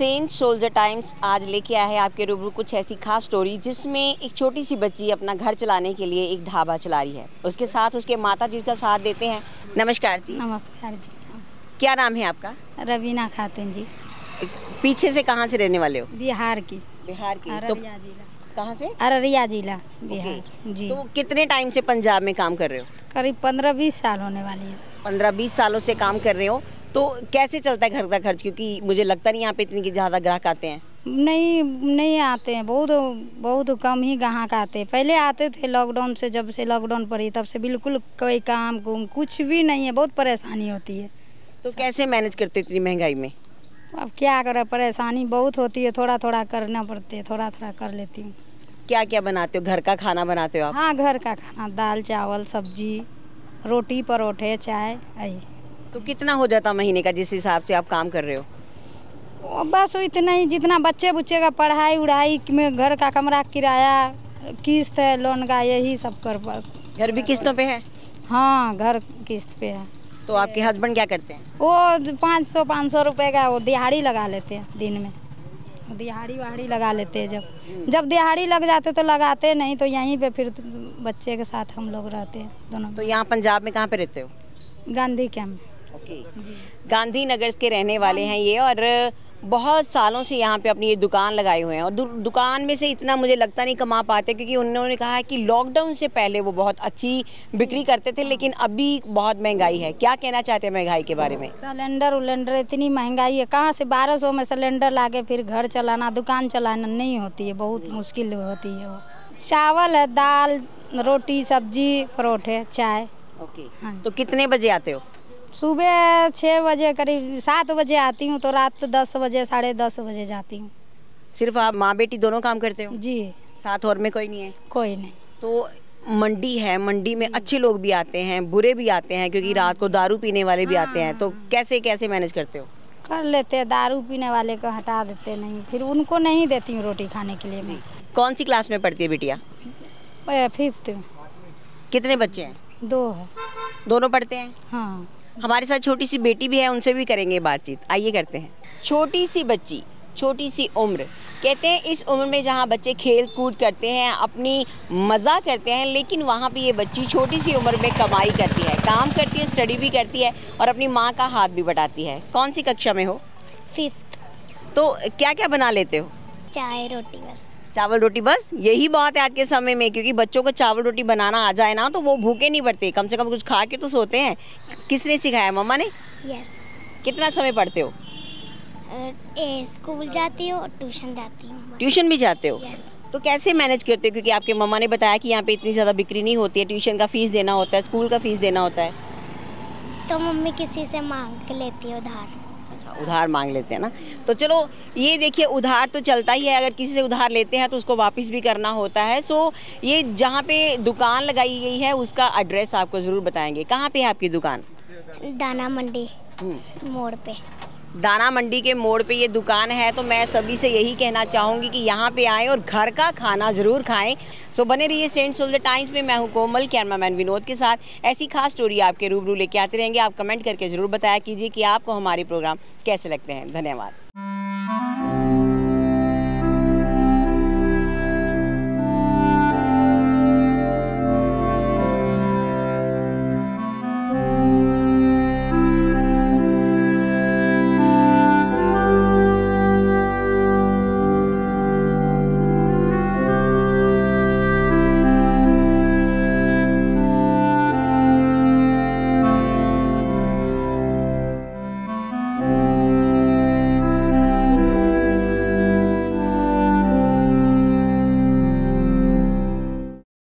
Saint soldier times आज लेके आया है आपके रूबरू कुछ ऐसी खास स्टोरी जिसमें एक छोटी सी बच्ची अपना घर चलाने के लिए एक ढाबा चला रही है। उसके साथ उसके माता जी का साथ देते हैं। नमस्कार जी। नमस्कार जी। क्या नाम है आपका? रवीना खातून जी। पीछे से कहाँ से रहने वाले हो? बिहार की। बिहार की। तो अररिया जिला। कहाँ से? अररिया जिला बिहार। जी। तो कितने टाइम से पंजाब में काम कर रहे हो? करीब पंद्रह बीस साल होने वाली है। पंद्रह बीस सालों से काम कर रहे हो। तो कैसे चलता है घर का खर्च? क्योंकि मुझे लगता नहीं यहाँ पे इतनी ज़्यादा ग्राहक आते हैं। नहीं नहीं आते हैं। बहुत बहुत कम ही ग्राहक आते हैं। पहले आते थे लॉकडाउन से जब से लॉकडाउन पड़ी तब से बिल्कुल कोई काम कुम कुछ भी नहीं है। बहुत परेशानी होती है। तो कैसे मैनेज करते हो इतनी महँगाई में? अब क्या करें? परेशानी बहुत होती है। थोड़ा थोड़ा करना पड़ते है। थोड़ा थोड़ा कर लेती हूँ। क्या क्या बनाते हो? घर का खाना बनाते हो आप? हाँ घर का खाना दाल चावल सब्ज़ी रोटी परोठे चाय यही। तो कितना हो जाता महीने का जिस हिसाब से आप काम कर रहे हो? वो बस इतना ही जितना बच्चे बुच्चे का पढ़ाई उढ़ाई में घर का कमरा किराया किस्त है लोन का यही सब कर घर भी किस्तों पे है? हाँ घर किस्त पे है। तो आपके हस्बैंड क्या करते हैं? वो पाँच सौ पाँच सौ रुपये का वो दिहाड़ी लगा लेते हैं दिन में। दिहाड़ी वहाड़ी लगा लेते हैं जब। जब दिहाड़ी लग जाते तो लगाते नहीं तो यहीं पे फिर बच्चे के साथ हम लोग रहते हैं दोनों। तो यहाँ पंजाब में कहाँ पे रहते हो? गांधी कैंप। ओके। गांधीनगर के रहने वाले हैं ये और बहुत सालों से यहाँ पे अपनी ये दुकान लगाए हुए हैं और दु, दुकान में से इतना मुझे लगता नहीं कमा पाते क्योंकि उन्होंने कहा है कि लॉकडाउन से पहले वो बहुत अच्छी बिक्री करते थे लेकिन अभी बहुत महँगाई है। क्या कहना चाहते हैं महँगाई के बारे में? सिलेंडर उलेंडर इतनी महँगाई है कहाँ से बारह सौ में सिलेंडर लाके फिर घर चलाना दुकान चलाना नहीं होती है बहुत मुश्किल होती है वो। चावल है दाल रोटी सब्ज़ी परोठे चाय। ओके। हाँ। तो कितने बजे आते हो? सुबह छः बजे करीब सात बजे आती हूँ तो रात दस बजे साढ़े दस बजे जाती हूँ। सिर्फ़ आप माँ बेटी दोनों काम करते हो? जी। साथ और में कोई नहीं है? कोई नहीं। तो मंडी है मंडी में अच्छे लोग भी आते हैं बुरे भी आते हैं क्योंकि रात को दारू पीने वाले भी आते हैं तो कैसे कैसे मैनेज करते हो? कर लेते हैं दारू पीने वाले को हटा देते नहीं फिर उनको नहीं देती हूँ रोटी खाने के लिए मैं। कौन सी क्लास में पढ़ती है बिटिया? फिफ्थ में। कितने बच्चे हैं? दो है। दोनों पढ़ते हैं? हाँ। हमारे साथ छोटी सी बेटी भी है उनसे भी करेंगे बातचीत। आइए करते हैं। छोटी सी बच्ची छोटी सी उम्र। कहते हैं इस उम्र में जहाँ बच्चे खेल कूद करते हैं अपनी मज़ा करते हैं लेकिन वहाँ पे ये बच्ची छोटी सी उम्र में कमाई करती है काम करती है स्टडी भी करती है और अपनी माँ का हाथ भी बटाती है। कौन सी कक्षा में हो? फिफ्थ तो क्या क्या बना लेते हो? चाय रोटी बस। चावल रोटी बस यही बहुत है आज के समय में क्योंकि बच्चों को चावल रोटी बनाना आ जाए ना तो वो भूखे नहीं पड़ते। कम से कम कुछ खा के तो सोते हैं। किसने सिखाया मम्मा ने? यस कितना समय पढ़ते हो? ए स्कूल जाती हो और ट्यूशन जाती हूँ ट्यूशन भी जाते हो? यस तो कैसे मैनेज करते हो? क्योंकि आपके मम्मा ने बताया कि यहाँ पे इतनी ज़्यादा बिक्री नहीं होती है ट्यूशन का फ़ीस देना होता है स्कूल का फ़ीस देना होता है। तो मम्मी किसी से मांग के लेती है उधार। उधार मांग लेते हैं ना। तो चलो ये देखिए उधार तो चलता ही है। अगर किसी से उधार लेते हैं तो उसको वापस भी करना होता है। सो ये जहाँ पे दुकान लगाई गई है उसका एड्रेस आपको ज़रूर बताएँगे। कहाँ पे है आपकी दुकान? दाना मंडी हम्म। मोड़ पे। दाना मंडी के मोड़ पे ये दुकान है तो मैं सभी से यही कहना चाहूँगी कि यहाँ पे आएँ और घर का खाना ज़रूर खाएँ। सो बने रहिए सेंट सोल्जर टाइम्स में, मैं हूँ कोमल, कैमरामैन विनोद के साथ। ऐसी खास स्टोरी आपके रूबरू लेके आते रहेंगे। आप कमेंट करके ज़रूर बताया कीजिए कि आपको हमारे प्रोग्राम कैसे लगते हैं। धन्यवाद।